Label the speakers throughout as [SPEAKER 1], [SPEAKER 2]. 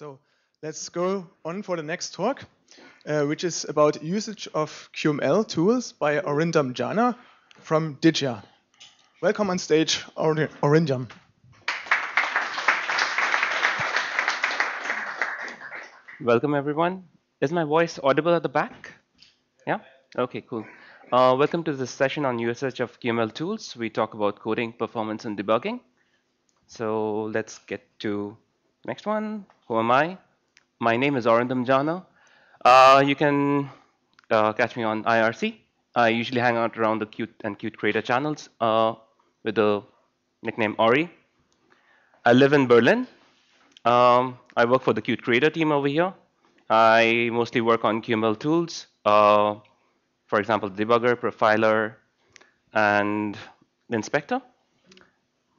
[SPEAKER 1] So let's go on for the next talk, uh, which is about usage of QML tools by Aurindam Jana from Digia. Welcome on stage, Aurindam.
[SPEAKER 2] Welcome, everyone. Is my voice audible at the back? Yeah? Okay, cool. Uh, welcome to this session on usage of QML tools. We talk about coding, performance, and debugging. So let's get to next one. Who am I? My name is Aurindam Jana. Uh, you can uh, catch me on IRC. I usually hang out around the Qt and Qt Creator channels uh, with the nickname Ori. I live in Berlin. Um, I work for the Qt Creator team over here. I mostly work on QML tools, uh, for example, debugger, profiler, and inspector.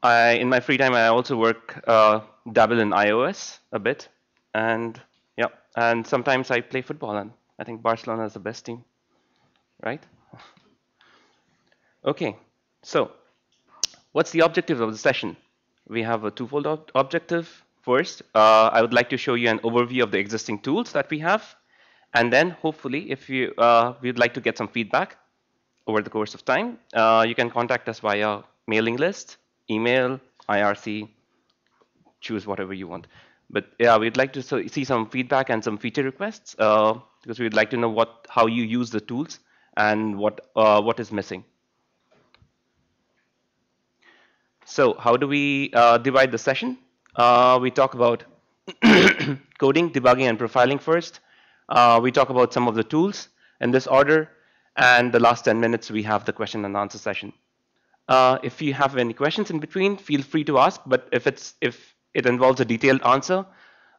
[SPEAKER 2] I, in my free time, I also work uh, dabble in iOS a bit, and yeah, and sometimes I play football, and I think Barcelona is the best team, right? okay, so what's the objective of the session? We have a twofold ob objective. First, uh, I would like to show you an overview of the existing tools that we have, and then hopefully, if you uh, we'd like to get some feedback over the course of time, uh, you can contact us via mailing list, email, IRC, choose whatever you want. But yeah, we'd like to see some feedback and some feature requests uh, because we'd like to know what how you use the tools and what uh, what is missing. So how do we uh, divide the session? Uh, we talk about coding, debugging, and profiling first. Uh, we talk about some of the tools in this order. And the last 10 minutes, we have the question and answer session. Uh, if you have any questions in between, feel free to ask. But if it's if it involves a detailed answer,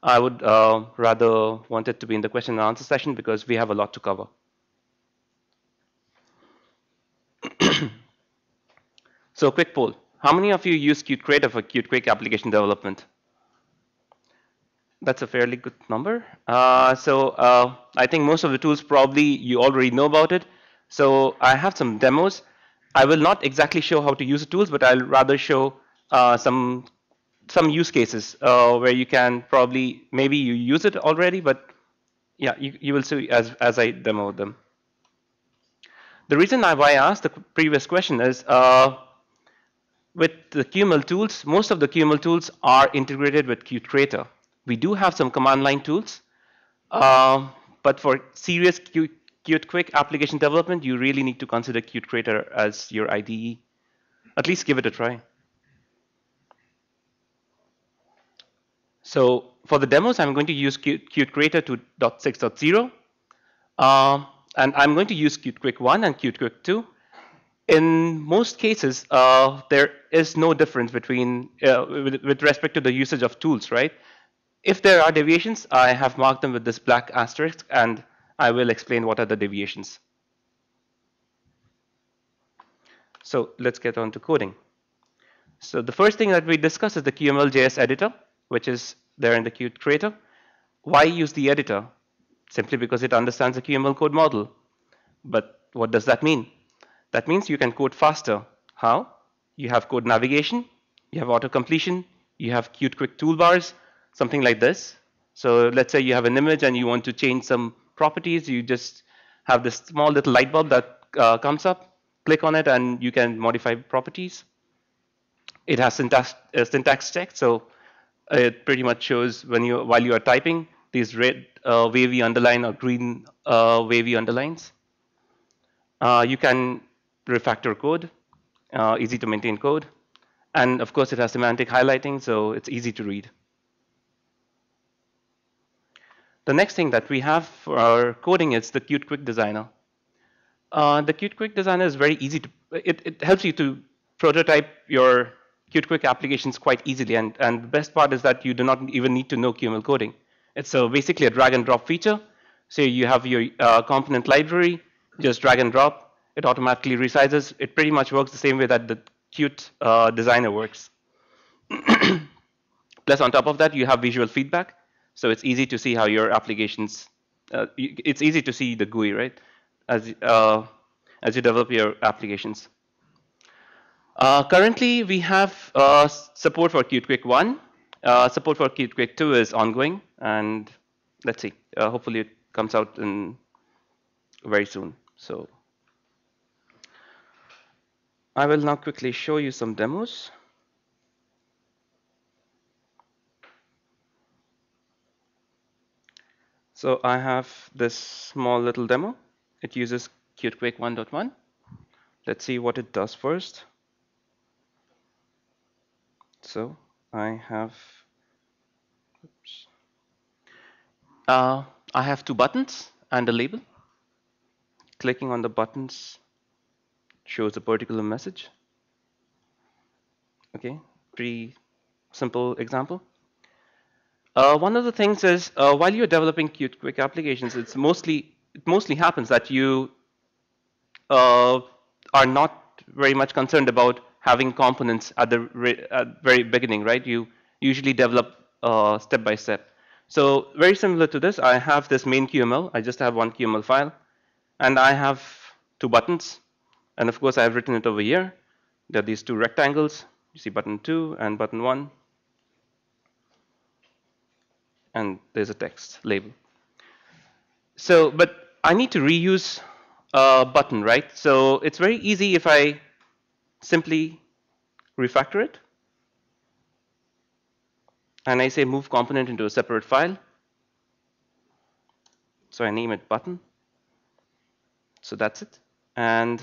[SPEAKER 2] I would uh, rather want it to be in the question and answer session because we have a lot to cover. so quick poll. How many of you use Qt Creator for Qt Quick application development? That's a fairly good number. Uh, so uh, I think most of the tools probably you already know about it. So I have some demos. I will not exactly show how to use the tools, but I'll rather show uh, some some use cases uh, where you can probably maybe you use it already, but yeah, you, you will see as as I demo them. The reason why I asked the previous question is uh, with the QML tools, most of the QML tools are integrated with Qt Creator. We do have some command line tools, uh, but for serious Qt Qt Quick application development, you really need to consider Qt Creator as your IDE. At least give it a try. So for the demos, I'm going to use Qt, Creator 2.6.0. Uh, and I'm going to use Qt Quick 1 and Qt Quick 2. In most cases, uh, there is no difference between uh, with, with, respect to the usage of tools, right? If there are deviations, I have marked them with this black asterisk, and I will explain what are the deviations. So let's get on to coding. So the first thing that we discuss is the QML.js editor, which is there in the Qt Creator. Why use the editor? Simply because it understands the QML code model. But what does that mean? That means you can code faster. How? You have code navigation, you have auto completion, you have Qt Quick toolbars, something like this. So let's say you have an image and you want to change some properties, you just have this small little light bulb that uh, comes up, click on it, and you can modify properties. It has syntax, uh, syntax check, so it pretty much shows when you while you are typing these red uh, wavy underline or green uh, wavy underlines. Uh, you can refactor code, uh, easy to maintain code, and of course it has semantic highlighting, so it's easy to read. The next thing that we have for our coding is the Qt Quick Designer. Uh, the Qt Quick Designer is very easy to, it, it helps you to prototype your Qt Quick applications quite easily. And, and the best part is that you do not even need to know QML coding. It's a, basically a drag and drop feature. So you have your uh, component library, just drag and drop. It automatically resizes. It pretty much works the same way that the Qt uh, designer works. Plus, on top of that, you have visual feedback. So it's easy to see how your applications, uh, it's easy to see the GUI, right? As, uh, as you develop your applications. Uh, currently, we have uh, support for QtQuick 1 Uh, support for Qt Quick 2 is ongoing, and let's see. Uh, hopefully, it comes out in very soon. So I will now quickly show you some demos. So I have this small little demo. It uses Qt Quick 1.1. Let's see what it does first. So I have, oops. Uh, I have two buttons and a label. Clicking on the buttons shows a particular message. Okay, pretty simple example. Uh, one of the things is uh, while you're developing Qt Quick applications, it's mostly it mostly happens that you uh, are not very much concerned about having components at the at very beginning, right? You usually develop uh, step by step. So very similar to this, I have this main QML. I just have one QML file, and I have two buttons. And of course, I have written it over here. There are these two rectangles. You see button 2 and button 1. And there's a text label. So, but I need to reuse a button, right? So it's very easy if I simply refactor it. And I say move component into a separate file. So I name it button. So that's it. And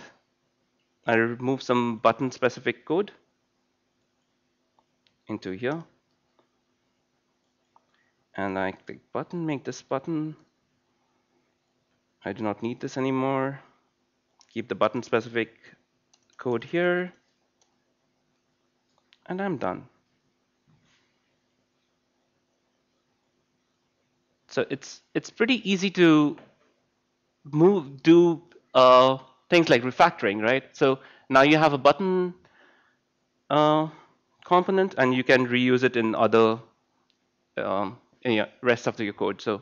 [SPEAKER 2] I remove some button specific code into here. And I click button, make this button. I do not need this anymore. Keep the button specific code here. And I'm done. So it's it's pretty easy to move do uh, things like refactoring, right? So now you have a button uh, component, and you can reuse it in other um, in your rest of your code. So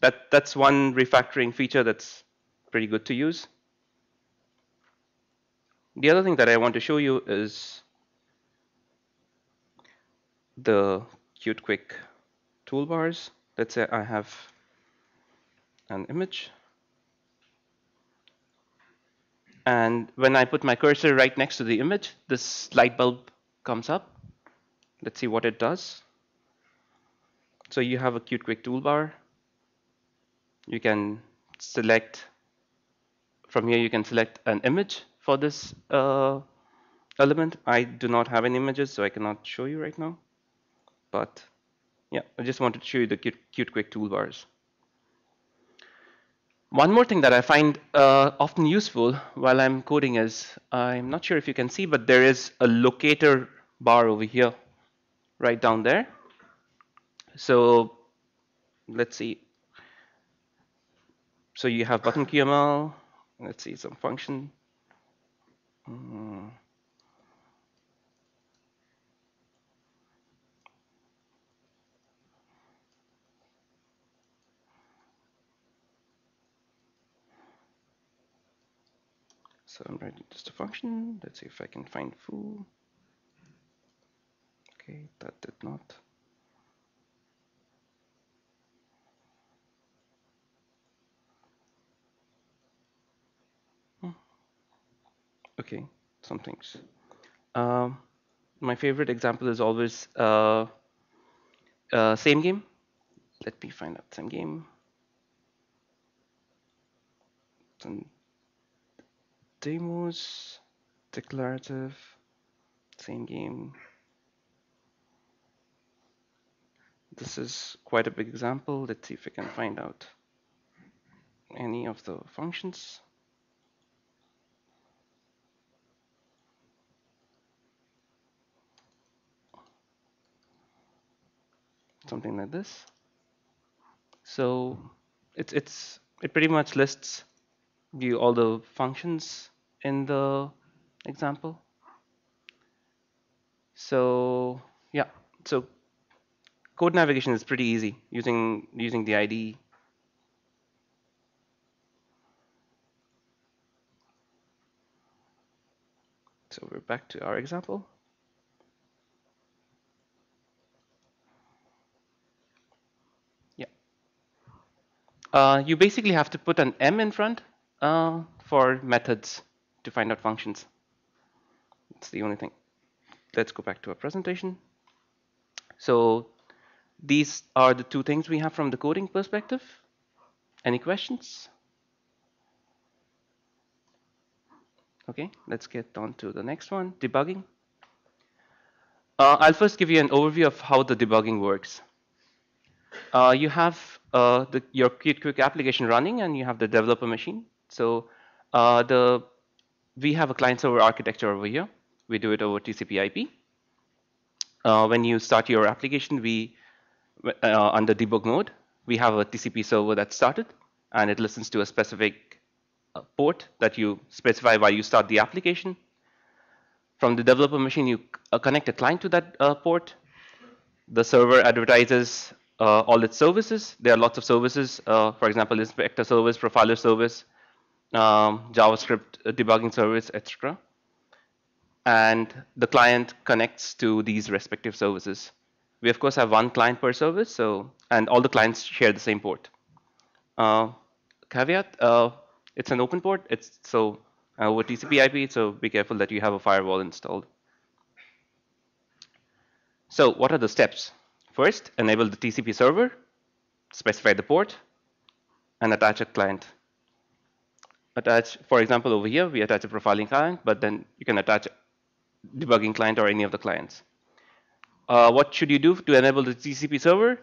[SPEAKER 2] that that's one refactoring feature that's pretty good to use. The other thing that I want to show you is the Qt Quick toolbars. Let's say I have an image And when I put my cursor right next to the image, this light bulb comes up. Let's see what it does. So you have a Qt Quick toolbar. You can select, from here you can select an image for this uh, element. I do not have any images, so I cannot show you right now. But yeah, I just wanted to show you the cute, Qt Quick toolbars. One more thing that I find uh, often useful while I'm coding is, I'm not sure if you can see, but there is a locator bar over here, right down there. So let's see. So you have button QML. Let's see some function. Mm. So I'm writing just a function. Let's see if I can find foo. Okay, that did not. Okay, some things. Um, my favorite example is always uh, uh, same game. Let me find out same game. Demos, declarative, same game. This is quite a big example. Let's see if we can find out any of the functions. Something like this. So it's it's it pretty much lists view all the functions in the example. So yeah, so code navigation is pretty easy using using the IDE. So we're back to our example. Uh, you basically have to put an M in front uh, for methods to find out functions. That's the only thing. Let's go back to our presentation. So these are the two things we have from the coding perspective. Any questions? Okay, let's get on to the next one, debugging. Uh, I'll first give you an overview of how the debugging works. Uh, you have uh, the, your Qt Quick application running and you have the developer machine. So uh, the we have a client server architecture over here. We do it over TCP IP. Uh, when you start your application, we uh, under debug mode, we have a TCP server that's started and it listens to a specific uh, port that you specify while you start the application. From the developer machine, you connect a client to that port. The server advertises uh, all its services. There are lots of services, uh, for example, inspector service, profiler service, um, JavaScript debugging service, etc. And the client connects to these respective services. We of course have one client per service, so and all the clients share the same port. Uh, caveat: uh, it's an open port. It's so uh, over TCP/IP, so be careful that you have a firewall installed. So what are the steps? First, enable the TCP server, specify the port, and attach a client. Attach, for example, over here, we attach a profiling client, but then you can attach a debugging client or any of the clients. Uh, what should you do to enable the TCP server?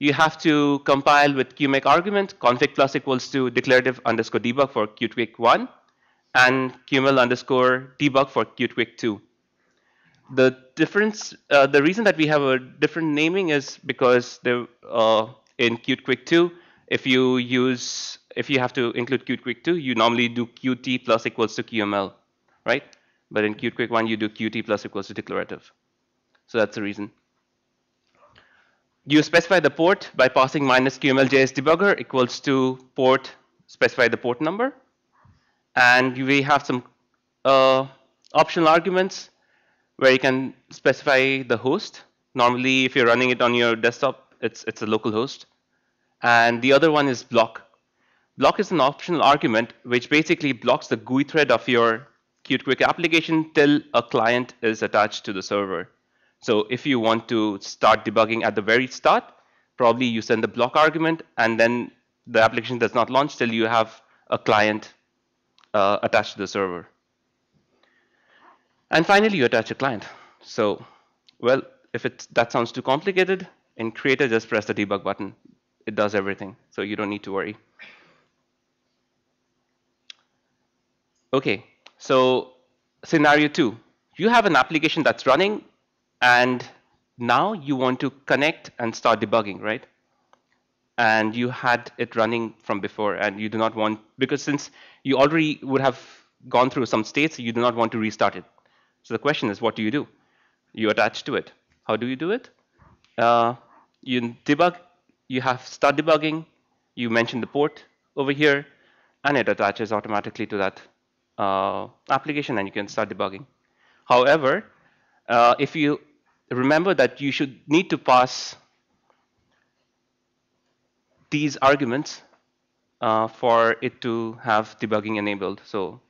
[SPEAKER 2] You have to compile with qmake argument config plus equals to declarative underscore debug for Qt Quick 1 and qml underscore debug for Qt Quick 2 the difference, uh, the reason that we have a different naming is because the, uh, in Qt 2, if you use, if you have to include Qt 2, you normally do Qt plus equals to QML, right? But in Qt 1, you do Qt plus equals to declarative. So that's the reason. You specify the port by passing minus QML.js debugger equals to port, specify the port number. And we have some uh, optional arguments where you can specify the host. Normally, if you're running it on your desktop, it's, it's a local host. And the other one is block. Block is an optional argument which basically blocks the GUI thread of your Qt Quick application till a client is attached to the server. So if you want to start debugging at the very start, probably you send the block argument and then the application does not launch till you have a client uh, attached to the server. And finally, you attach a client. So, well, if it, that sounds too complicated, in Creator, just press the debug button. It does everything, so you don't need to worry. Okay, so scenario two. You have an application that's running, and now you want to connect and start debugging, right? And you had it running from before, and you do not want, because since you already would have gone through some states, you do not want to restart it. So the question is, what do you do? You attach to it. How do you do it? Uh, you debug, you have start debugging, you mention the port over here, and it attaches automatically to that uh, application and you can start debugging. However, uh, if you remember that you should need to pass these arguments uh, for it to have debugging enabled. So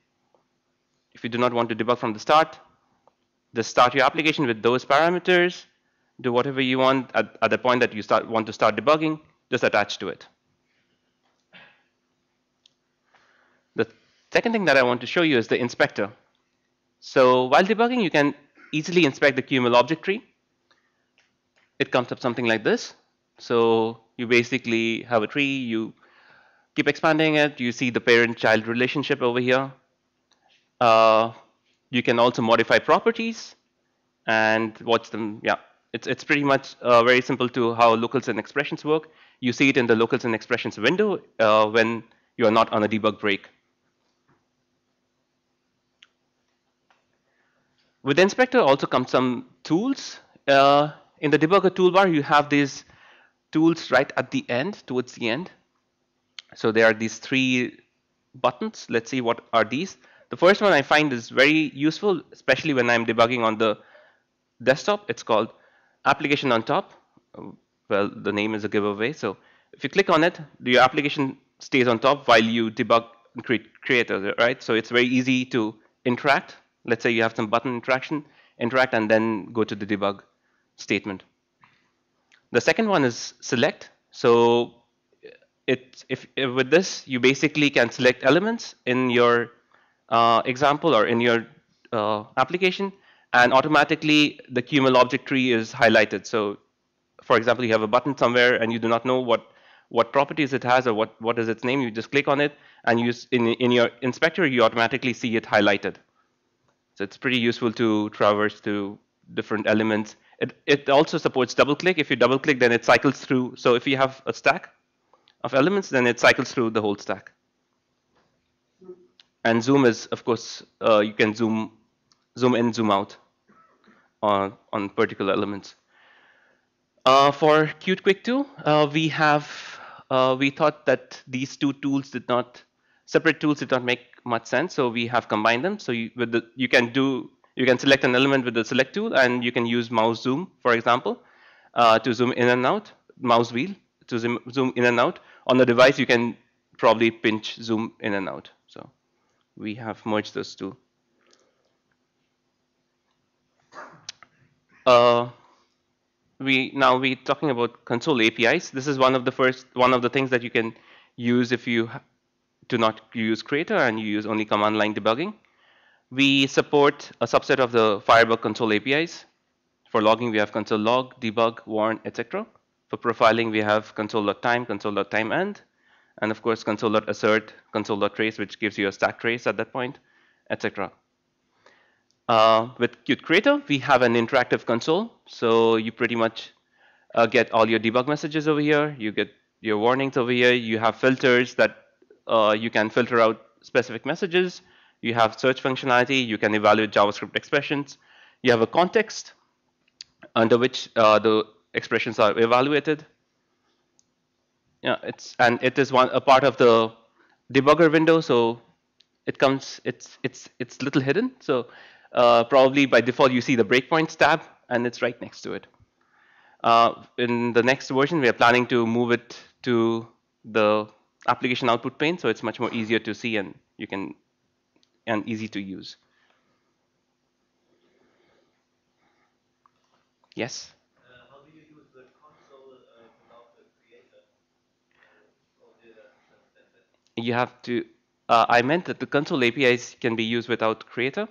[SPEAKER 2] if you do not want to debug from the start, just start your application with those parameters, do whatever you want at, at the point that you start, want to start debugging, just attach to it. The second thing that I want to show you is the inspector. So while debugging, you can easily inspect the QML object tree. It comes up something like this. So you basically have a tree, you keep expanding it, you see the parent-child relationship over here. Uh, you can also modify properties and watch them. Yeah, it's, it's pretty much uh, very simple to how locals and expressions work. You see it in the locals and expressions window uh, when you are not on a debug break. With inspector also comes some tools. Uh, in the debugger toolbar, you have these tools right at the end, towards the end. So there are these three buttons. Let's see what are these. The first one I find is very useful, especially when I'm debugging on the desktop. It's called application on top. Well, the name is a giveaway. So if you click on it, your application stays on top while you debug and create creator, right? So it's very easy to interact. Let's say you have some button interaction, interact, and then go to the debug statement. The second one is select. So it, if, if with this, you basically can select elements in your uh, example or in your uh, application, and automatically the QML object tree is highlighted. So for example, you have a button somewhere and you do not know what what properties it has or what, what is its name, you just click on it and you in, in your inspector, you automatically see it highlighted. So it's pretty useful to traverse to different elements. It, it also supports double click. If you double click, then it cycles through. So if you have a stack of elements, then it cycles through the whole stack. And zoom is, of course, uh, you can zoom, zoom in, zoom out on, on particular elements. Uh, for Qt Quick 2, uh, we have uh, we thought that these two tools did not separate tools did not make much sense, so we have combined them. So you, with the you can do you can select an element with the select tool, and you can use mouse zoom, for example, uh, to zoom in and out, mouse wheel to zoom, zoom in and out. On the device, you can probably pinch zoom in and out. We have merged those two. Uh, we now we're talking about console APIs. This is one of the first one of the things that you can use if you do not use Creator and you use only command line debugging. We support a subset of the Firebug console APIs. For logging, we have console log, debug, warn, etc. For profiling, we have console.time, console.time end, and of course console.assert, console.trace, which gives you a stack trace at that point, etc. Uh, with Qt Creator, we have an interactive console. So you pretty much uh, get all your debug messages over here. You get your warnings over here. You have filters that uh, you can filter out specific messages. You have search functionality. You can evaluate JavaScript expressions. You have a context under which uh, the expressions are evaluated. Yeah, it's and it is one a part of the debugger window. So it comes it's it's it's little hidden. So uh, probably by default you see the breakpoints tab and it's right next to it. Uh, in the next version, we are planning to move it to the application output pane, so it's much more easier to see and you can and easy to use. Yes. You have to. Uh, I meant that the console APIs can be used without Creator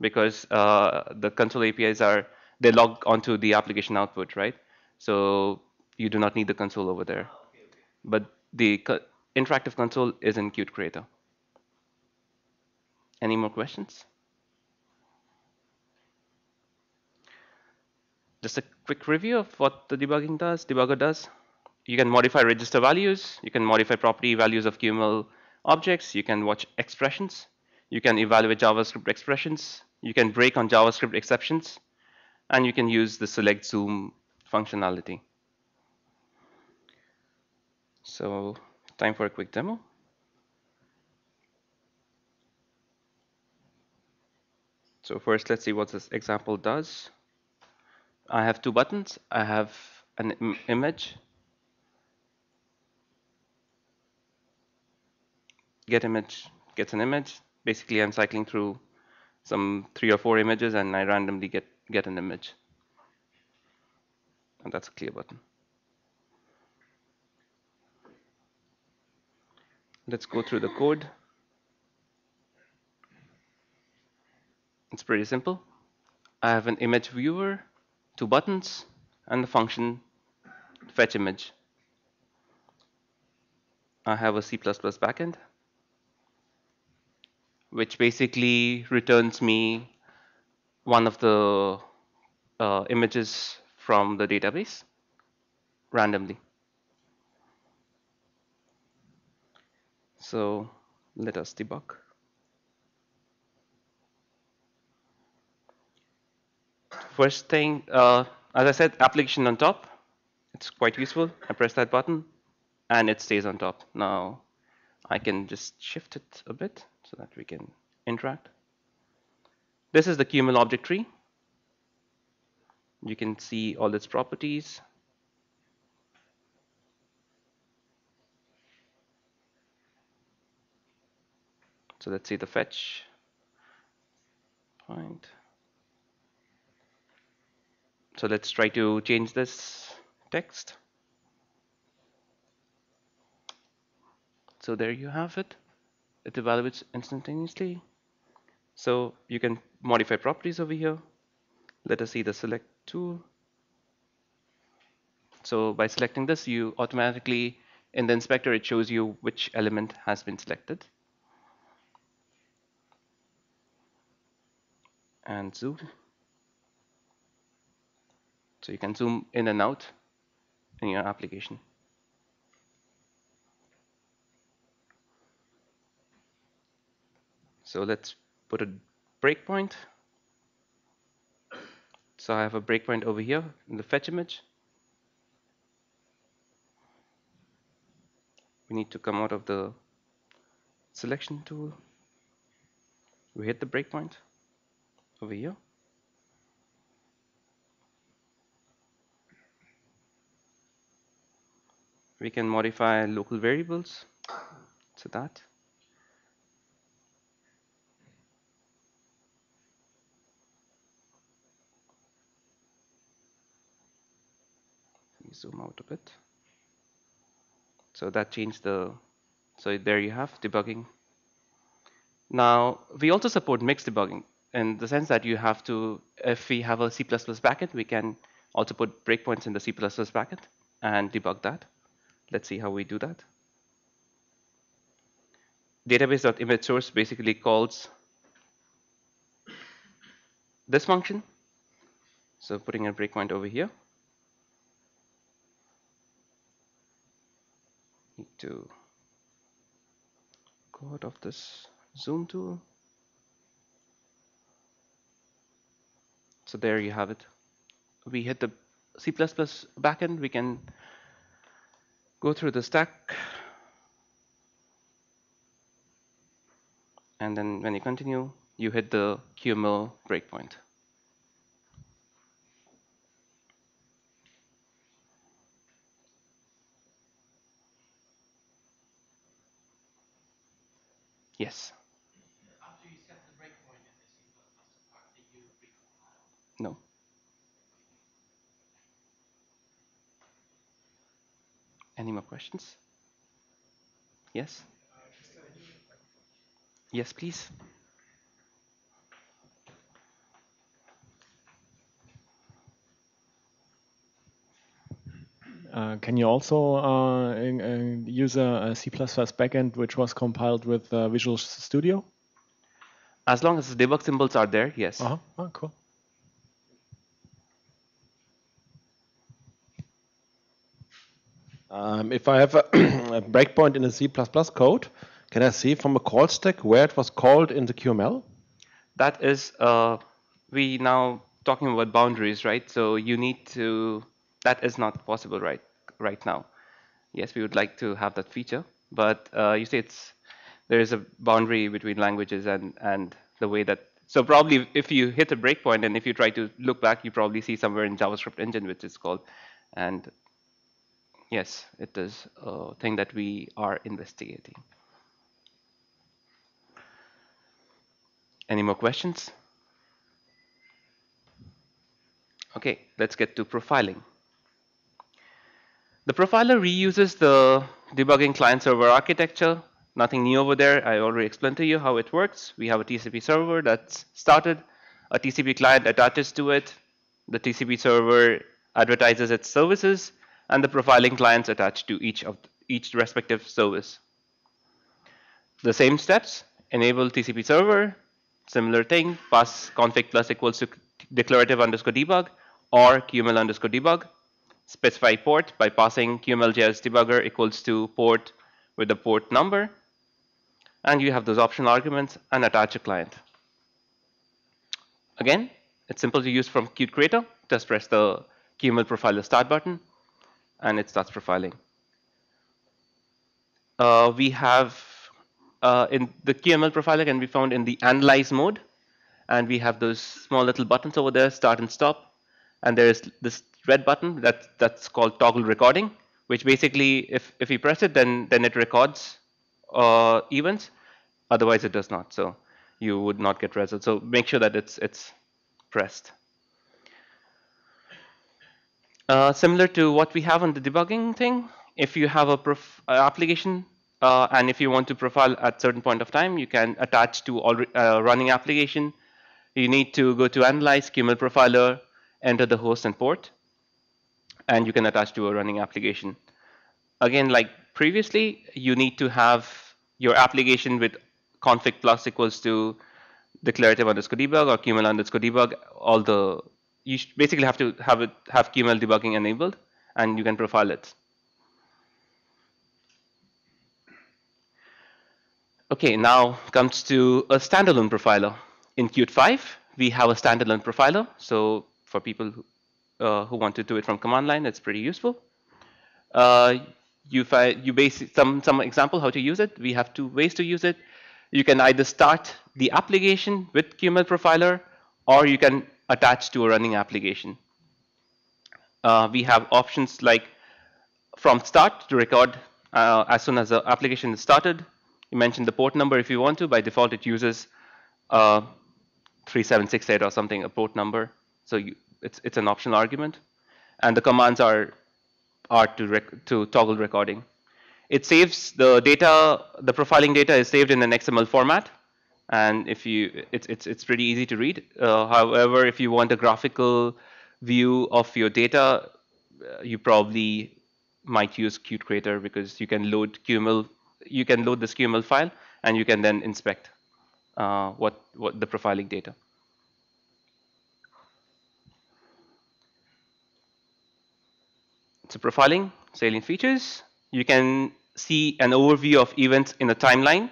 [SPEAKER 2] because uh, the console APIs are they log onto the application output, right? So you do not need the console over there.
[SPEAKER 3] Okay.
[SPEAKER 2] But the co interactive console is in Qt Creator. Any more questions? Just a quick review of what the debugging does, debugger does. You can modify register values. You can modify property values of QML objects. You can watch expressions. You can evaluate JavaScript expressions. You can break on JavaScript exceptions. And you can use the select zoom functionality. So time for a quick demo. So first, let's see what this example does. I have two buttons. I have an Im image. Get image gets an image basically I'm cycling through some three or four images and I randomly get, get an image. And that's a clear button. Let's go through the code. It's pretty simple. I have an image viewer, two buttons, and the function fetch image. I have a C++ backend which basically returns me one of the uh, images from the database randomly. So let us debug. First thing, uh, as I said, application on top. It's quite useful. I press that button and it stays on top. Now I can just shift it a bit so that we can interact. This is the QML object tree. You can see all its properties. So let's see the fetch point. So let's try to change this text. So there you have it. It evaluates instantaneously. So you can modify properties over here. Let us see the select tool. So by selecting this, you automatically, in the inspector, it shows you which element has been selected. And zoom. So you can zoom in and out in your application. So let's put a breakpoint. So I have a breakpoint over here in the fetch image. We need to come out of the selection tool. We hit the breakpoint over here. We can modify local variables. So that. Zoom out a bit. So that changed the, so there you have debugging. Now, we also support mixed debugging in the sense that you have to, if we have a C++ backend, we can also put breakpoints in the C++ backend and debug that. Let's see how we do that. Database.image source basically calls this function. So putting a breakpoint over here. Need to go out of this zoom tool. So there you have it. We hit the C++ backend. We can go through the stack. And then when you continue, you hit the QML breakpoint. Yes.
[SPEAKER 3] After you set the breakpoint in the C++ part, did you recompile?
[SPEAKER 2] No. Any more questions? Yes? Yes, please.
[SPEAKER 4] Uh, can you also uh, in, uh, use a, a C++ backend which was compiled with uh, Visual Studio?
[SPEAKER 2] As long as the debug symbols are there, yes.
[SPEAKER 4] Uh -huh. Oh, cool.
[SPEAKER 5] Um, if I have a, a, breakpoint in a C++ code, can I see from a call stack where it was called in the QML?
[SPEAKER 2] That is, uh, we now talking about boundaries, right? So you need to, that is not possible right, right now. Yes, we would like to have that feature, but uh, you see, it's, there is a boundary between languages and, and the way that, so probably if you hit a breakpoint and if you try to look back, you probably see somewhere in JavaScript engine, which is called, and yes, it is a thing that we are investigating. Any more questions? Okay, let's get to profiling. The profiler reuses the debugging client server architecture. Nothing new over there. I already explained to you how it works. We have a TCP server that's started. A TCP client attaches to it. The TCP server advertises its services and the profiling clients attach to each of each respective service. The same steps enable TCP server, similar thing, pass config plus equals to declarative underscore debug or QML underscore debug. Specify port by passing QML.js debugger equals to port with the port number. And you have those optional arguments and attach a client. Again, it's simple to use from Qt Creator. Just press the QML profiler start button and it starts profiling. Uh, we have uh, in the QML profiler can be found in the analyze mode, and we have those small little buttons over there, start and stop, and there is this red button that that's called toggle recording, which basically if if you press it, then then it records uh, events. Otherwise, it does not. So you would not get results. So make sure that it's it's pressed. Uh, similar to what we have on the debugging thing, if you have a prof uh, application uh, and if you want to profile at certain point of time, you can attach to already uh, running application. You need to go to analyze QML profiler, enter the host and port, and you can attach to a running application. Again, like previously, you need to have your application with config plus equals to declarative underscore debug or QML underscore debug, all the you basically have to have it have QML debugging enabled, and you can profile it. Okay, now comes to a standalone profiler. In Qt 5, we have a standalone profiler. So for people who, uh, who want to do it from command line, it's pretty useful. Uh, you find you base some some example how to use it. We have two ways to use it. You can either start the application with QML profiler, or you can attach to a running application. Uh, we have options like from start to record uh, as soon as the application is started. You mention the port number if you want to. By default, it uses uh, 3768 or something, a port number. So you, it's, it's an optional argument. And the commands are, are to, to toggle recording. It saves the data, the profiling data is saved in an XML format and if you it's it's it's pretty easy to read. Uh, however, if you want a graphical view of your data, uh, you probably might use Qt Creator because you can load QML, you can load this QML file, and you can then inspect uh, what what the profiling data. So profiling salient features. You can see an overview of events in a timeline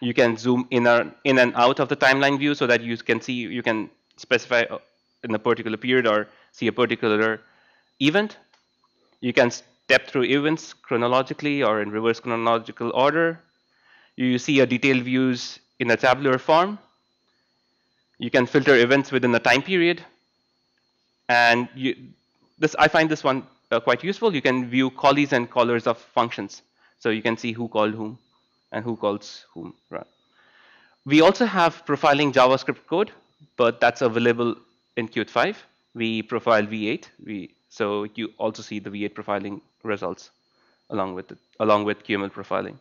[SPEAKER 2] you can zoom in, or, in and out of the timeline view so that you can see, you can specify uh, in a particular period or see a particular event. You can step through events chronologically or in reverse chronological order. You see a detailed views in a tabular form. You can filter events within a time period. And you, this I find this one uh, quite useful. You can view callees and callers of functions. So you can see who called whom and who calls whom. Right. We also have profiling JavaScript code, but that's available in Qt 5. We profile V8, we, so you also see the V8 profiling results along with it, along with QML profiling.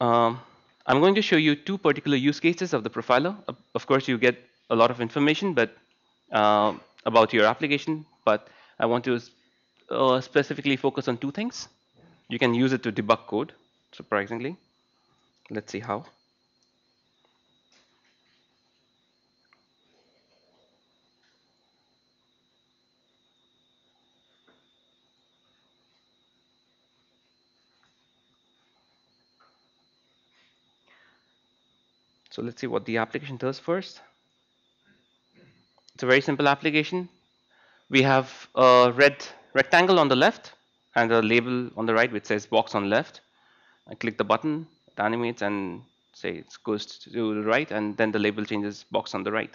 [SPEAKER 2] Um, I'm going to show you two particular use cases of the profiler. Of course, you get a lot of information, but uh, about your application. But I want to uh, specifically focus on two things. You can use it to debug code, surprisingly. Let's see how. So let's see what the application does first. It's a very simple application. We have a red rectangle on the left and a label on the right which says box on left. I click the button, it animates and say it goes to the right and then the label changes box on the right.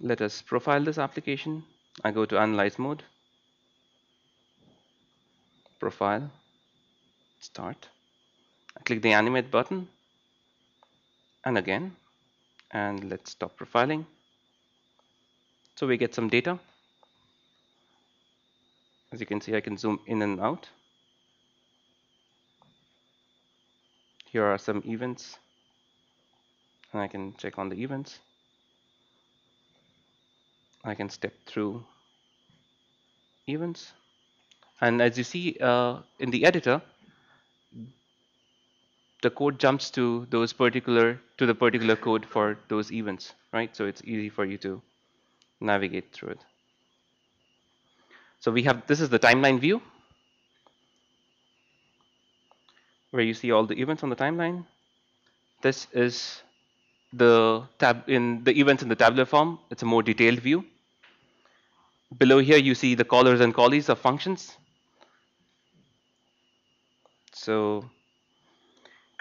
[SPEAKER 2] Let us profile this application. I go to analyze mode, profile, start. I click the animate button and again and let's stop profiling. So we get some data. As you can see, I can zoom in and out. Here are some events, and I can check on the events. I can step through events. And as you see uh, in the editor, the code jumps to those particular to the particular code for those events, right? So it's easy for you to navigate through it. So we have this is the timeline view where you see all the events on the timeline. This is the tab in the events in the tabular form. It's a more detailed view. Below here you see the callers and callees of functions. So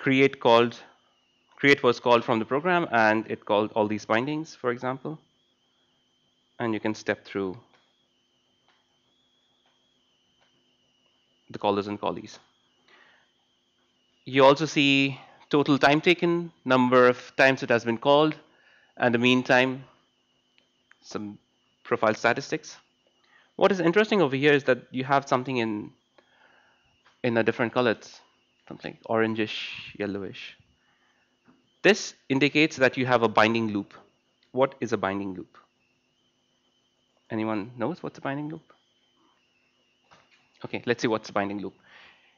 [SPEAKER 2] create called create was called from the program and it called all these bindings, for example. and you can step through the callers and callees. You also see total time taken, number of times it has been called, and the mean time, some profile statistics. What is interesting over here is that you have something in in a different color. Something orangish, yellowish. This indicates that you have a binding loop. What is a binding loop? Anyone knows what's a binding loop? Okay, let's see what's a binding loop.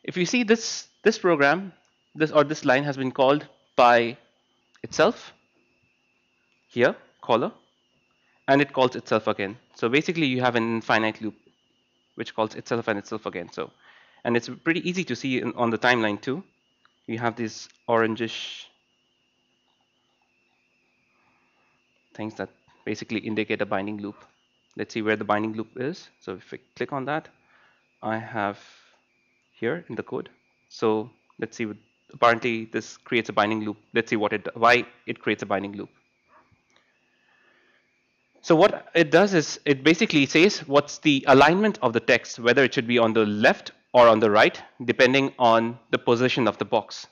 [SPEAKER 2] If you see this this program, this or this line has been called by itself here, caller, and it calls itself again. So basically you have an infinite loop which calls itself and itself again. So and it's pretty easy to see in, on the timeline too. You have these orangish things that basically indicate a binding loop. Let's see where the binding loop is. So if I click on that, I have here in the code. So let's see, what, apparently this creates a binding loop. Let's see what it, why it creates a binding loop. So what it does is it basically says what's the alignment of the text, whether it should be on the left or on the right, depending on the position of the box.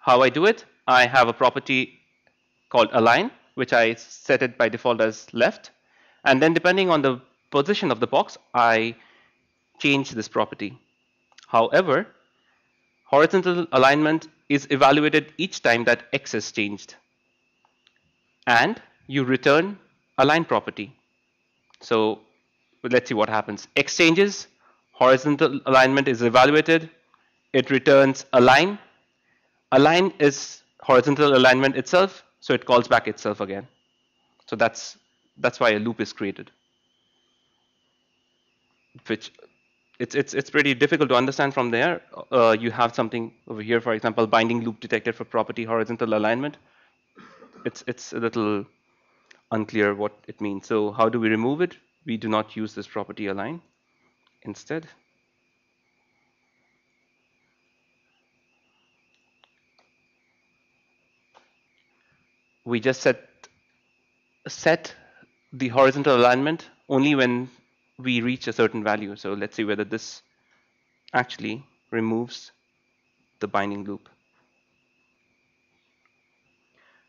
[SPEAKER 2] How I do it, I have a property called align, which I set it by default as left. And then depending on the position of the box, I change this property. However, horizontal alignment is evaluated each time that x is changed. And you return align property. So let's see what happens. X changes, horizontal alignment is evaluated, it returns align. Align is horizontal alignment itself, so it calls back itself again. So that's that's why a loop is created. Which it's it's it's pretty difficult to understand from there. Uh, you have something over here, for example, binding loop detected for property horizontal alignment. It's it's a little unclear what it means. So how do we remove it? We do not use this property align. Instead, we just set set the horizontal alignment only when we reach a certain value. So let's see whether this actually removes the binding loop.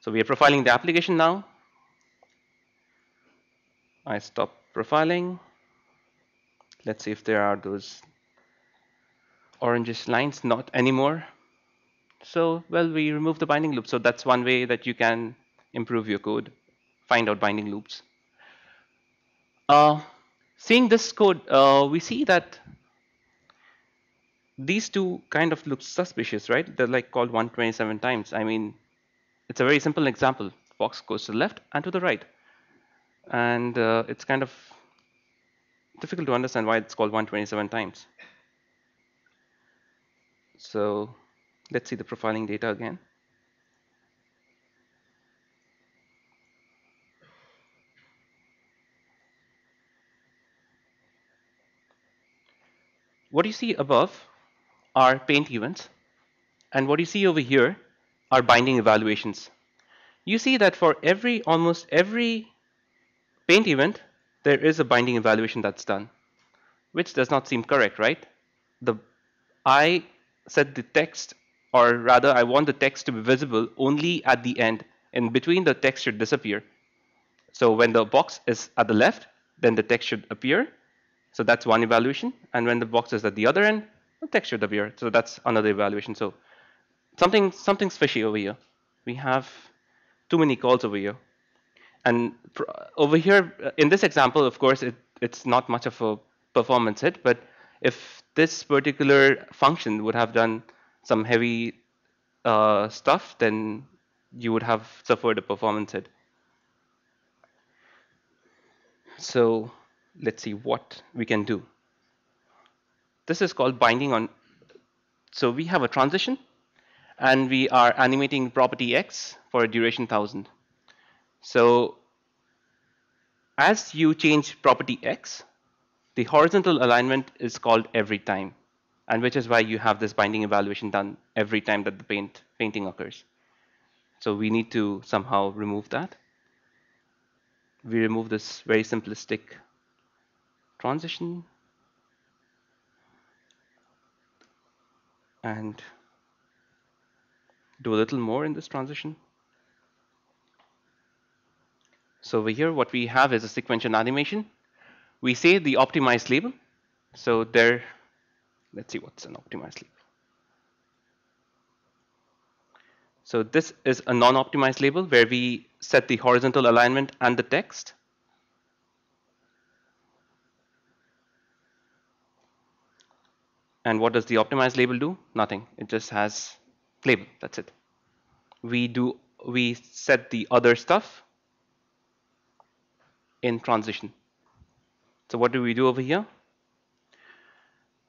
[SPEAKER 2] So we are profiling the application now. I stop profiling. Let's see if there are those orangish lines, not anymore. So, well, we remove the binding loop. So that's one way that you can improve your code, find out binding loops. Uh, seeing this code, uh, we see that these two kind of look suspicious, right? They're like called 127 times. I mean, it's a very simple example. Box goes to the left and to the right. And uh, it's kind of difficult to understand why it's called 127 times. So let's see the profiling data again. What you see above are paint events, and what you see over here are binding evaluations. You see that for every almost every paint event, there is a binding evaluation that's done, which does not seem correct, right? The I set the text, or rather, I want the text to be visible only at the end. In between, the text should disappear. So when the box is at the left, then the text should appear. So that's one evaluation. And when the box is at the other end, the text should appear. So that's another evaluation. So something something's fishy over here. We have too many calls over here. And over here, uh, in this example, of course, it, it's not much of a performance hit. But if this particular function would have done some heavy uh, stuff, then you would have suffered a performance hit. So let's see what we can do. This is called binding on. So we have a transition, and we are animating property x for a duration 1000. So as you change property x, the horizontal alignment is called every time, and which is why you have this binding evaluation done every time that the paint painting occurs. So we need to somehow remove that we remove this very simplistic transition and do a little more in this transition. So over here, what we have is a sequential animation. We say the optimized label. So there, let's see what's an optimized label. So this is a non-optimized label where we set the horizontal alignment and the text. And what does the optimized label do? Nothing. It just has label. That's it. We do we set the other stuff in transition. So what do we do over here?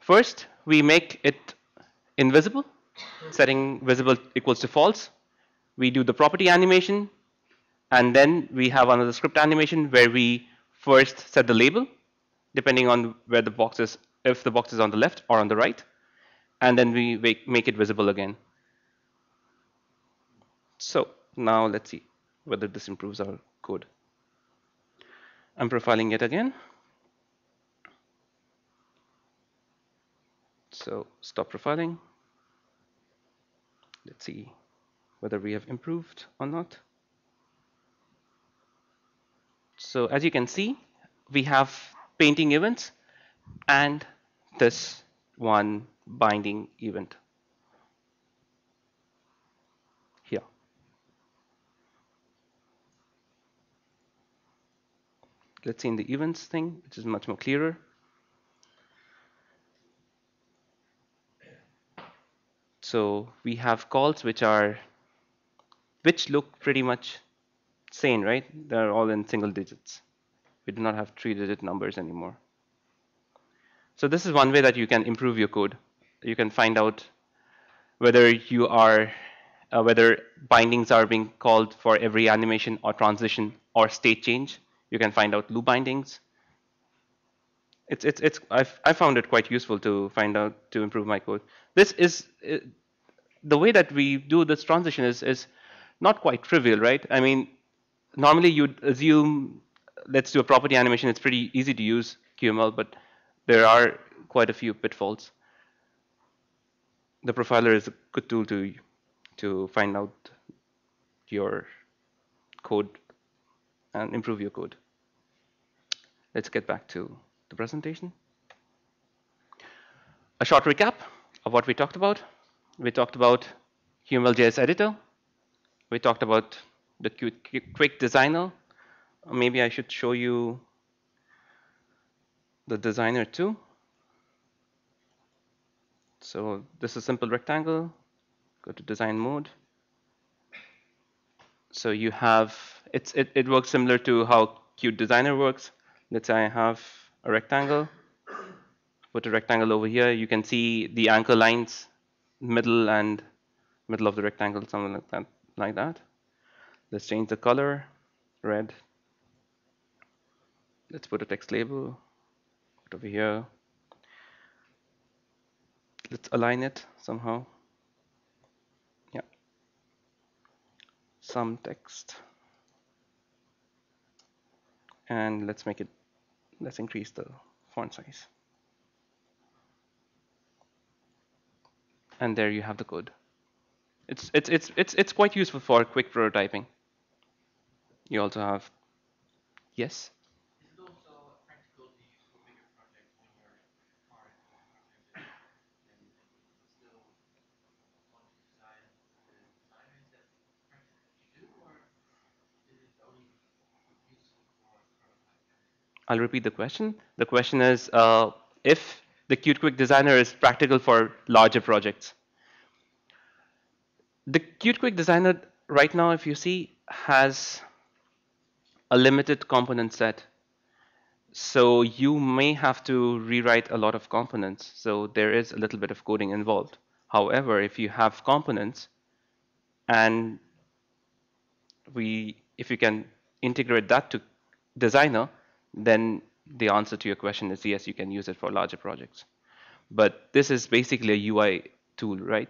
[SPEAKER 2] First, we make it invisible, setting visible equals to false. We do the property animation, and then we have another script animation where we first set the label, depending on where the box is, if the box is on the left or on the right, and then we make, it visible again. So now let's see whether this improves our code. I'm profiling it again. So stop profiling. Let's see whether we have improved or not. So as you can see, we have painting events and this one binding event here. Let's say in the events thing, which is much more clearer. So we have calls which are which look pretty much sane, right? They're all in single digits. We do not have three digit numbers anymore. So this is one way that you can improve your code. You can find out whether you are uh, whether bindings are being called for every animation or transition or state change. You can find out loop bindings. It's it's it's I've I found it quite useful to find out to improve my code. This is uh, the way that we do this transition is is not quite trivial, right? I mean, normally you'd assume let's do a property animation. It's pretty easy to use QML, but there are quite a few pitfalls. The profiler is a good tool to to find out your code and improve your code. Let's get back to the presentation. A short recap of what we talked about. We talked about QML.js editor. We talked about the quick designer. Maybe I should show you the designer too. So this is a simple rectangle. Go to design mode. So you have it's it, it works similar to how Qt Designer works. Let's say I have a rectangle. Put a rectangle over here. You can see the anchor lines, middle and middle of the rectangle, something like that. Like that. Let's change the color, red. Let's put a text label put over here. Let's align it somehow. Some text. And let's make it, let's increase the font size. And there you have the code. It's, it's, it's, it's, it's quite useful for quick prototyping. You also have, yes?
[SPEAKER 3] Is it also practical to use for bigger projects when you're far into the project and, and still want to design the designer? Is that practical to do, or is it only useful for prototyping?
[SPEAKER 2] I'll repeat the question. The question is uh, if the Qt Quick Designer is practical for larger projects. The Qt Quick Designer right now, if you see, has a limited component set. So you may have to rewrite a lot of components. So there is a little bit of coding involved. However, if you have components and we, if you can integrate that to Designer, then the answer to your question is yes, you can use it for larger projects. But this is basically a UI tool, right?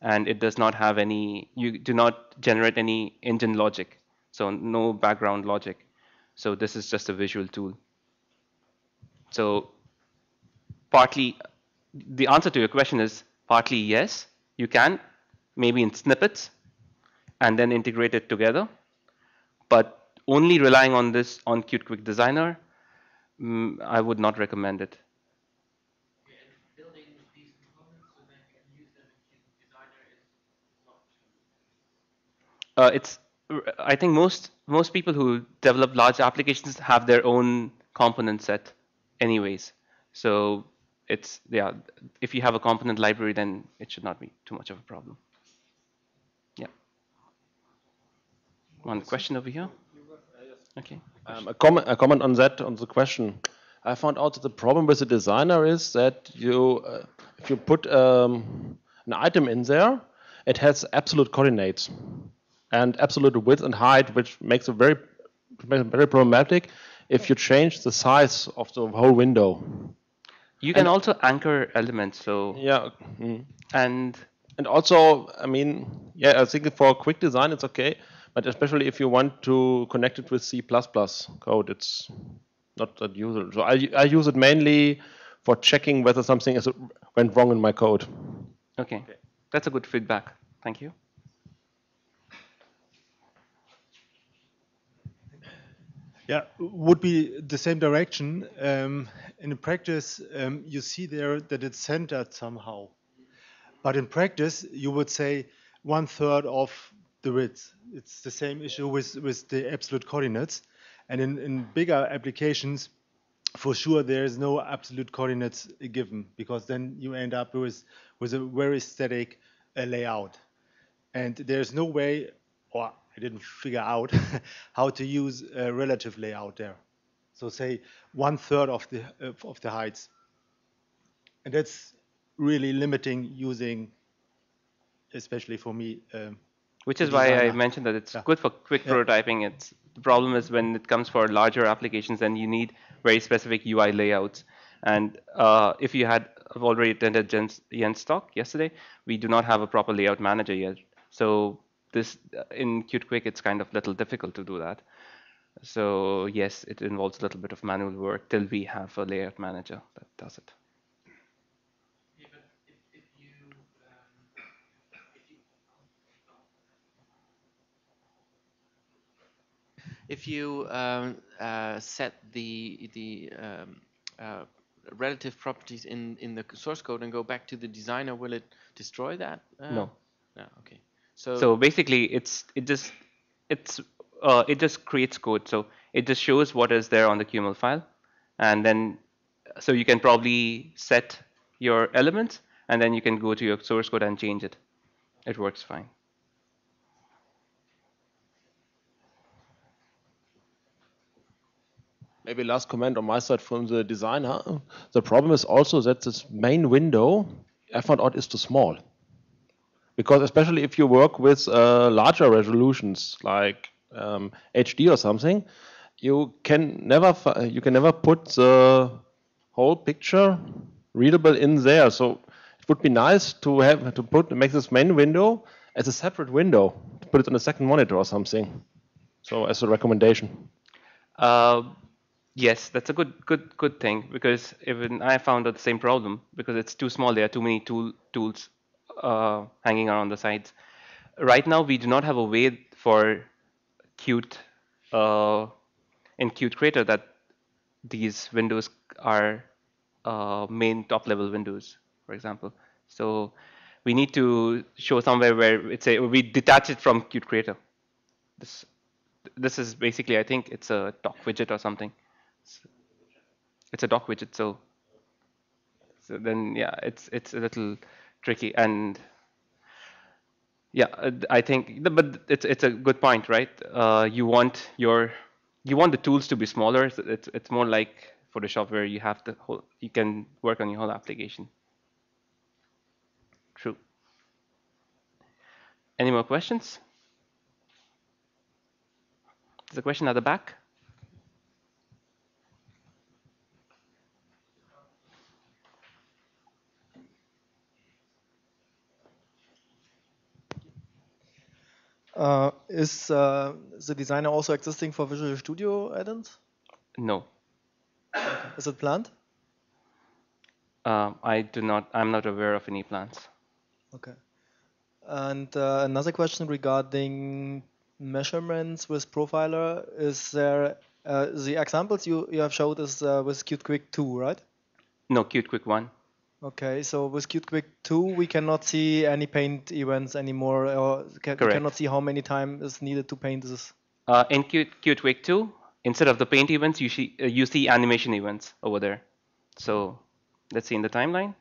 [SPEAKER 2] And it does not have any, you do not generate any engine logic. So no background logic. So this is just a visual tool. So partly, the answer to your question is partly yes, you can, maybe in snippets, and then integrate it together. But only relying on this on Qt Quick Designer, mm, I would not recommend it. Uh, it's I think most most people who develop large applications have their own component set anyways. So it's yeah, if you have a component library then it should not be too much of a problem. Yeah. One question over here. Okay.
[SPEAKER 5] Um, a, comment, a comment on that, on the question. I found out that the problem with the designer is that you, uh, if you put um, an item in there, it has absolute coordinates and absolute width and height, which makes it very, very problematic if you change the size of the whole window.
[SPEAKER 2] You can also anchor elements. So
[SPEAKER 5] Yeah. mm.
[SPEAKER 2] and
[SPEAKER 5] And also, I mean, yeah, I think for quick design it's okay, but especially if you want to connect it with C++ code, it's not that usual. So I, I use it mainly for checking whether something is, went wrong in my code.
[SPEAKER 2] okay, that's a good feedback. Thank you.
[SPEAKER 6] Yeah, would be the same direction. Um, in practice, um, you see there that it's centered somehow. But in practice, you would say one third of the width. It's the same issue with, with the absolute coordinates. And in, in bigger applications, for sure, there is no absolute coordinates given because then you end up with, with a very static uh, layout. And there's no way, or I didn't figure out how to use a relative layout there. So say one third of the of, of the heights, and that's really limiting using, especially for me. Um,
[SPEAKER 2] Which is why I mentioned that it's
[SPEAKER 6] Yeah.
[SPEAKER 2] good for quick
[SPEAKER 6] Yeah.
[SPEAKER 2] prototyping. It's the problem is when it comes for larger applications, then you need very specific UI layouts. And uh, if you had already attended Jens, Jens talk yesterday, we do not have a proper layout manager yet. So this uh, in Qt Quick, it's kind of little difficult to do that. So yes, it involves a little bit of manual work till we have a layout manager that does it.
[SPEAKER 3] Okay, but if, if you um, if you if you um, uh, set the the um, uh, relative properties in in the source code and go back to the designer, will it destroy that? Uh,
[SPEAKER 2] No.
[SPEAKER 3] No. Okay. So,
[SPEAKER 2] So basically, it's it just it's uh, it just creates code. So it just shows what is there on the QML file, and then so you can probably set your elements, and then you can go to your source code and change it. It works fine.
[SPEAKER 5] Maybe last comment on my side from the designer. The problem is also that this main window I found out is too small. Because especially if you work with uh, larger resolutions like um, HD or something, you can never you can never put the whole picture readable in there. So it would be nice to have to put make this main window as a separate window, to put it on a second monitor or something. So as a recommendation.
[SPEAKER 2] Uh, yes, that's a good good good thing because even I found the same problem because it's too small. There are too many tool tools uh, hanging around the sides. Right now, we do not have a way for Qt uh, in Qt Creator that these windows are uh, main top level windows, for example. So we need to show somewhere where it's a we detach it from Qt Creator. This this is basically I think it's a dock widget or something. It's, it's a dock widget, so so then yeah, it's it's a little tricky and yeah, uh, I think but it's it's a good point, right? Uh, you want your you want the tools to be smaller. It's it's more like Photoshop where you have the whole you can work on your whole application. True. Any more questions? There's a question at the back.
[SPEAKER 7] Uh, is uh, the designer also existing for Visual Studio add-ins?
[SPEAKER 2] No,
[SPEAKER 7] Is it planned?
[SPEAKER 2] um, I do not. I'm not aware of any plans.
[SPEAKER 7] Okay. And uh, another question regarding measurements with Profiler. Is there uh, the examples you, you have showed is uh, with QtQuick 2, right?
[SPEAKER 2] No, Qt Quick One.
[SPEAKER 7] Okay, so with QtQuick 2, we cannot see any paint events anymore, or ca- we cannot see how many time is needed to paint this.
[SPEAKER 2] Uh, in Qt, Qt Quick 2, instead of the paint events, you see, uh, you see animation events over there. So let's see in the timeline.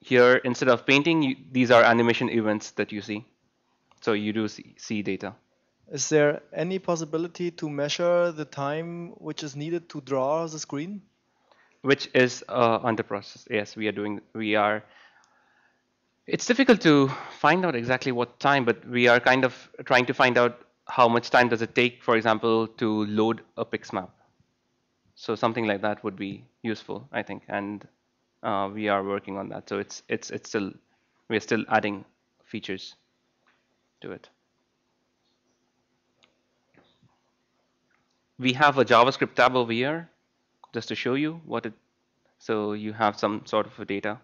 [SPEAKER 2] Here, instead of painting, you, these are animation events that you see. So you do see, see data.
[SPEAKER 7] Is there any possibility to measure the time which is needed to draw the screen?
[SPEAKER 2] which is uh, under process. Yes, we are doing. We are. It's difficult to find out exactly what time, but we are kind of trying to find out how much time does it take, for example, to load a PixMap. So something like that would be useful, I think, and uh, we are working on that. So it's it's it's still we are still adding features to it. We have a JavaScript tab over here just to show you what it so you have some sort of data.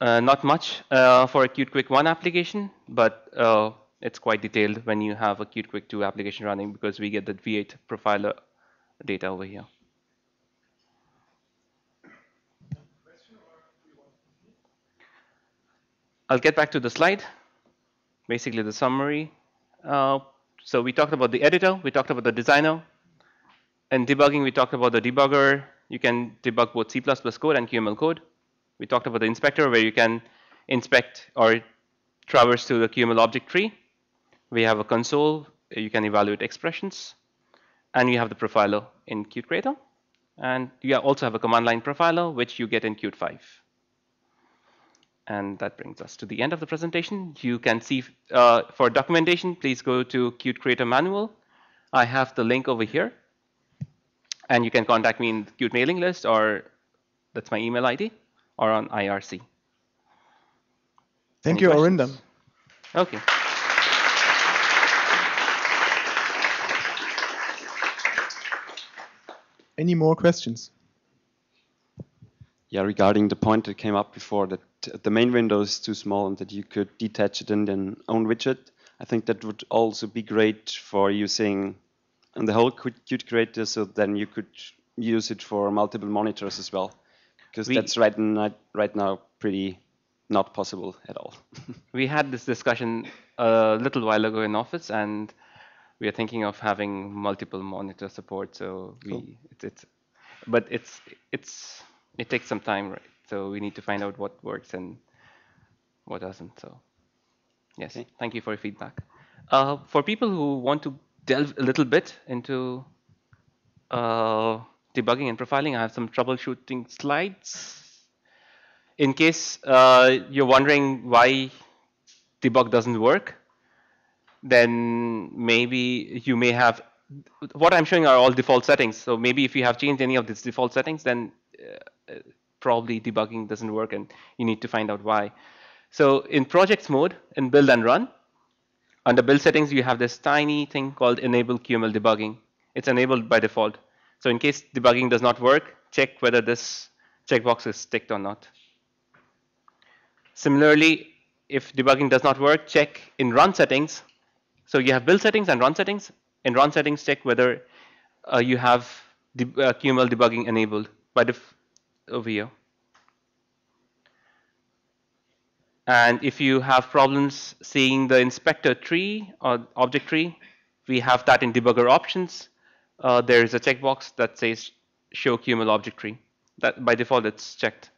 [SPEAKER 2] Uh, not much uh, for a Qt Quick 1 application but uh, it's quite detailed when you have a Qt Quick 2 application running because we get the V8 profiler data over here. I'll get back to the slide. Basically the summary uh, so we talked about the editor we talked about the designer and debugging, we talked about the debugger. You can debug both C++ code and QML code. We talked about the inspector, where you can inspect or traverse through the QML object tree. We have a console. You can evaluate expressions. And you have the profiler in Qt Creator. And you also have a command line profiler, which you get in Qt 5. And that brings us to the end of the presentation. You can see, uh, for documentation, please go to Qt Creator Manual. I have the link over here and you can contact me in the Qt mailing list or that's my email ID or on IRC.
[SPEAKER 1] Thank
[SPEAKER 2] Any
[SPEAKER 1] you,
[SPEAKER 2] questions?
[SPEAKER 1] Aurindam.
[SPEAKER 2] Okay.
[SPEAKER 1] Any more questions?
[SPEAKER 8] Yeah, regarding the point that came up before that the main window is too small and that you could detach it in an own widget. I think that would also be great for using and the whole Qt Creator, so then you could use it for multiple monitors as well, because
[SPEAKER 2] We-
[SPEAKER 8] that's right, ni- right now pretty not possible at all.
[SPEAKER 2] We had this discussion a little while ago in office, and we are thinking of having multiple monitor support. So we, it's, it's, but it's it's it takes some time, right? So we need to find out what works and what doesn't. So yes,
[SPEAKER 8] Okay.
[SPEAKER 2] thank you for your feedback. Uh, for people who want to delve a little bit into uh, debugging and profiling, I have some troubleshooting slides. In case uh, you're wondering why debug doesn't work, then maybe you may have, what I'm showing are all default settings. So maybe if you have changed any of these default settings, then uh, probably debugging doesn't work and you need to find out why. So in projects mode, in build and run, under build settings, you have this tiny thing called enable QML debugging. It's enabled by default. So in case debugging does not work, check whether this checkbox is ticked or not. Similarly, if debugging does not work, check in run settings. So you have build settings and run settings. In run settings, check whether uh, you have deb uh, QML debugging enabled by over here. And if you have problems seeing the inspector tree or object tree, we have that in debugger options. Uh, there is a checkbox that says show QML object tree. That by default it's checked.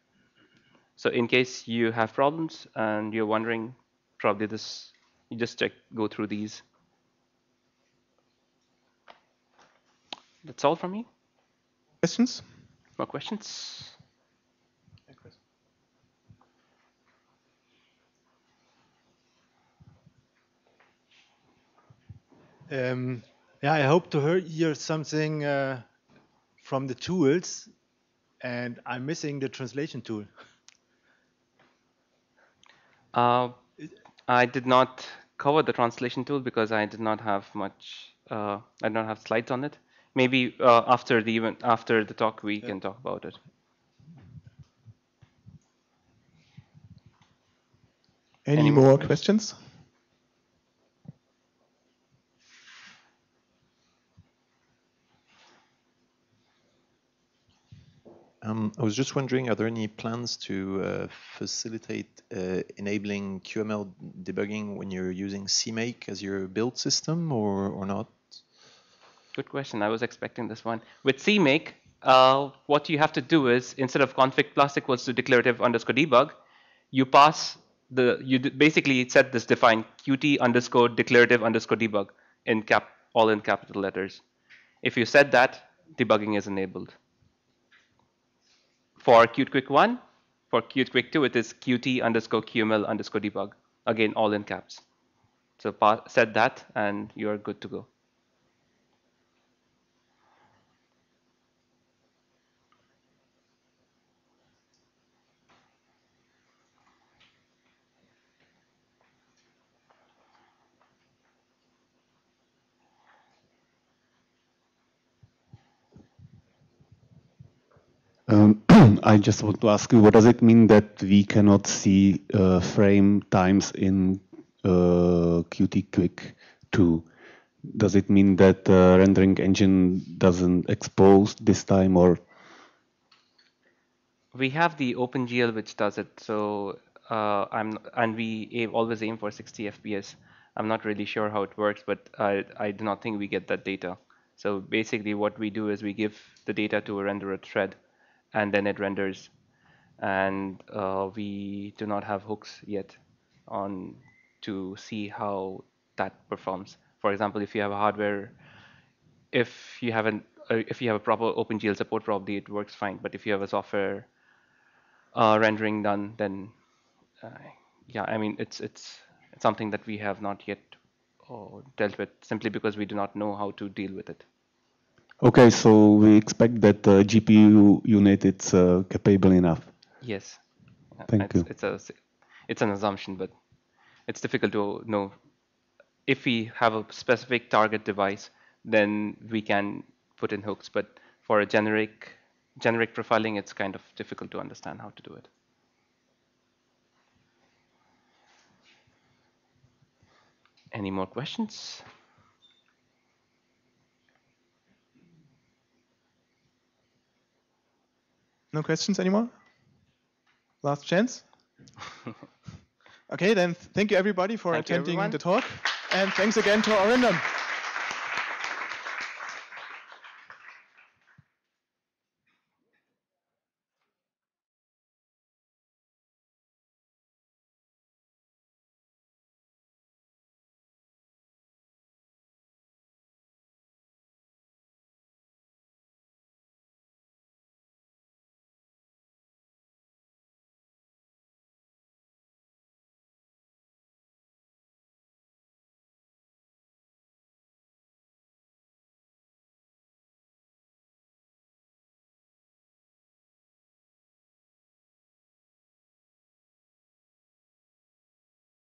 [SPEAKER 2] So in case you have problems and you're wondering, probably this, you just check, go through these. That's all from me.
[SPEAKER 1] Questions?
[SPEAKER 2] More questions?
[SPEAKER 6] Um, yeah, I hope to hear, hear something uh, from the tools, and I'm missing the translation tool.
[SPEAKER 2] Uh, I did not cover the translation tool because I did not have much. Uh, I don't have slides on it. Maybe uh, after the event, after the talk, we can talk about it.
[SPEAKER 1] Any,
[SPEAKER 2] Any
[SPEAKER 1] more
[SPEAKER 2] more
[SPEAKER 1] questions?
[SPEAKER 9] Um, I was just wondering, are there any plans to uh, facilitate uh, enabling QML debugging when you're using CMake as your build system or, or not?
[SPEAKER 2] Good question. I was expecting this one. With CMake, uh, what you have to do is instead of config plus equals to declarative underscore debug, you pass the you basically set this define qt underscore declarative underscore debug in cap all in capital letters. If you set that, debugging is enabled. For Qt Quick 1, for Qt Quick 2, it is qt underscore qml underscore debug. Again, all in caps. So set that and you're good to go.
[SPEAKER 10] Um, I just want to ask you, what does it mean that we cannot see uh, frame times in uh, Qt Quick 2? Does it mean that uh, rendering engine doesn't expose this time, or
[SPEAKER 2] we have the OpenGL which does it. So uh, I'm and we always aim for 60 FPS. I'm not really sure how it works, but I I do not think we get that data. So basically, what we do is we give the data to a renderer thread, and then it renders. And uh, we do not have hooks yet on to see how that performs. For example, if you have a hardware if you haven't uh, if you have a proper OpenGL support, probably it works fine. But if you have a software uh, rendering done, then uh, yeah, I mean it's it's it's something that we have not yet uh, dealt with simply because we do not know how to deal with it.
[SPEAKER 10] Okay? So we expect that the GPU unit is uh, capable enough.
[SPEAKER 2] Yes, Uh,
[SPEAKER 10] Thank
[SPEAKER 2] it's,
[SPEAKER 10] you.
[SPEAKER 2] It's a it's an assumption, but it's difficult to know. If we have a specific target device, then we can put in hooks. But for a generic generic profiling, it's kind of difficult to understand how to do it. Any more questions?
[SPEAKER 1] No questions anymore? Last chance? okay, then thank you everybody for
[SPEAKER 2] Thank
[SPEAKER 1] attending the talk. And thanks again to Aurindam.